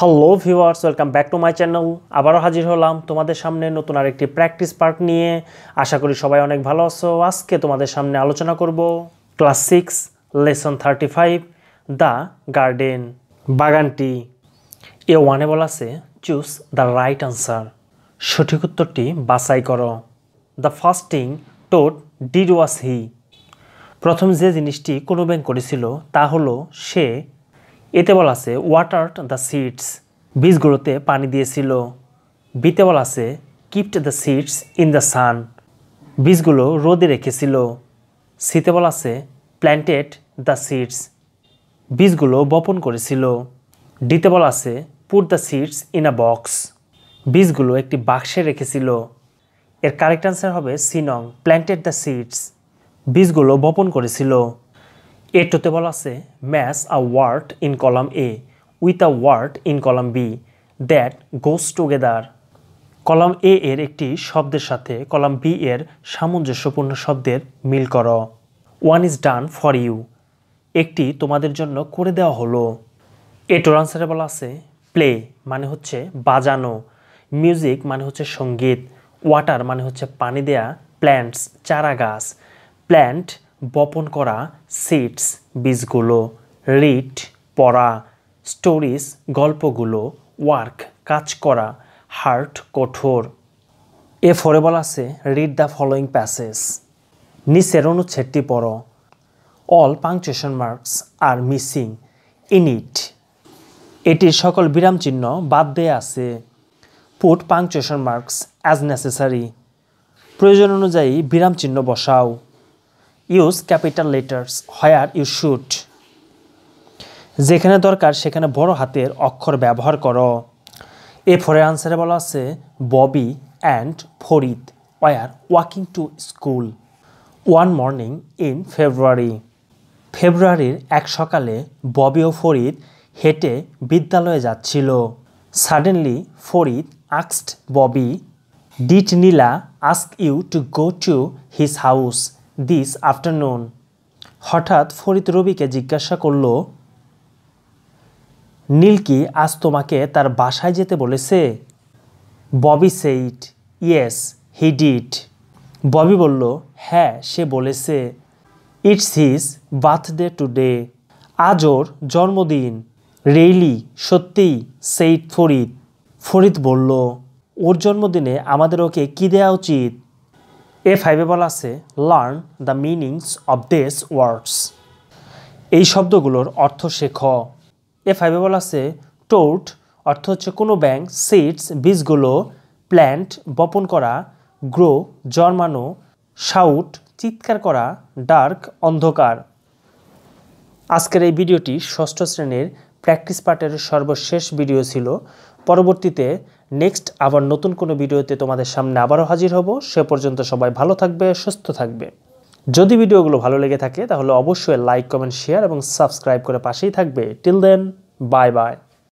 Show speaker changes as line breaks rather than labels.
Hello viewers welcome back to my channel আবারও হাজির হলাম তোমাদের সামনে নতুন আরেকটি প্র্যাকটিস পার্ট নিয়ে। আশা করি সবাই অনেক ভালো আছো। আজকে তোমাদের সামনে আলোচনা করব class six lesson thirty five the garden বাগানটি। এ ওয়ানে বলা আছে চুজ দ্য রাইট আনসার সঠিক উত্তরটি বাছাই করো। দ্য ফার্স্টিং টোট ডিড ওয়াস হি প্রথম যে জিনিসটি কোনো ব্যাংক করেছিল, তা হলো সে এতে বলা আছে ওয়াটার দ্য সিডস বীজগুলোতে পানি দিয়েছিল। বিতে বলা আছে kept the seeds in the sun বীজগুলো রোদে রেখেছিল। সিতে বলা আছে প্ল্যান্টেড দ্য সিডস বীজগুলো বপন করেছিল। ডিতে বলা আছে put the seeds in a box বীজগুলো একটি বাক্সে রেখেছিল। এর কারেক্ট আনসার হবে সিনং প্ল্যান্টেড দ্য সিডস বীজগুলো বপন করেছিল। এটোতে বলা আছে match a word in column A with a word in column B that goes together column A এর একটি শব্দের সাথে কলাম বি এর সামঞ্জস্যপূর্ণ শব্দের মিল করো। One is done for you একটি তোমাদের জন্য করে দেওয়া হলো। এটোর আনসারে বলা আছে প্লে মানে হচ্ছে বাজানো। মিউজিক মানে হচ্ছে সংগীত। ওয়াটার মানে হচ্ছে পানি দেয়া। প্ল্যান্টস চারা গাছ প্ল্যান্ট বপন করা সিডস বীজগুলো রিড পড়া স্টোরিজ গল্পগুলো ওয়ার্ক কাজ করা হার্ট কঠোর। এ ফরে বলা আছে রিড দ্য ফলোয়িং প্যাসেজ নিচের অনুচ্ছেদটি পড়ো। All punctuation marks are missing in it এটির সকল বিরাম চিহ্ন বাদ দেয়া আছে। Put punctuation marks as necessary প্রয়োজন অনুযায়ী বিরাম চিহ্ন বসাও। Use capital letters where you should যেখানে দরকার, সেখানে বড় হাতের অক্ষর ব্যবহার করো। এ ফোরের আনসারে বলা আছে, Bobby and Farid were walking to school one morning in February ফেব্রুয়ারির এক সকালে ববি ও ফরিদ হেঁটে বিদ্যালয়ে যাচ্ছিল। Suddenly Farid আক্সড Bobby did Nila ask you to go to his house this afternoon হঠাৎ ফরিদ রবিকে জিজ্ঞাসা করল, নীলকি, আজ তোমাকে তার বাসায় যেতে বলেছে? ববি সেইট ইয়েস, হি ডিড। ববি বলল হ্যাঁ সে বলেছে। It's his birthday today. আজ ওর জন্মদিন। রেইলি সত্যিই সেইট ফরিদ। ফরিদ বলল, ওর জন্মদিনে আমাদের ওকে কী দেওয়া উচিত? এ ফাইভে বলা আছে learn the meanings of this words এই শব্দগুলোর অর্থ শেখ। এ ফাইভে বলা আছে টোট অর্থ হচ্ছে কোনো ব্যাংক সিডস বীজগুলো প্ল্যান্ট বপন করা গ্রো জন্মানো শাউট চিৎকার করা ডার্ক অন্ধকার। আজকের এই ভিডিওটি ষষ্ঠ শ্রেণির প্র্যাকটিস পার্টের সর্বশেষ ভিডিও ছিল। পরবর্তীতে নেক্সট আবার নতুন কোনো ভিডিওতে তোমাদের সামনে আবারও হাজির হব। সে পর্যন্ত সবাই ভালো থাকবে, সুস্থ থাকবে। যদি ভিডিওগুলো ভালো লেগে থাকে তাহলে অবশ্যই লাইক, কমেন্ট, শেয়ার এবং সাবস্ক্রাইব করে পাশেই থাকবে। Till then, bye bye.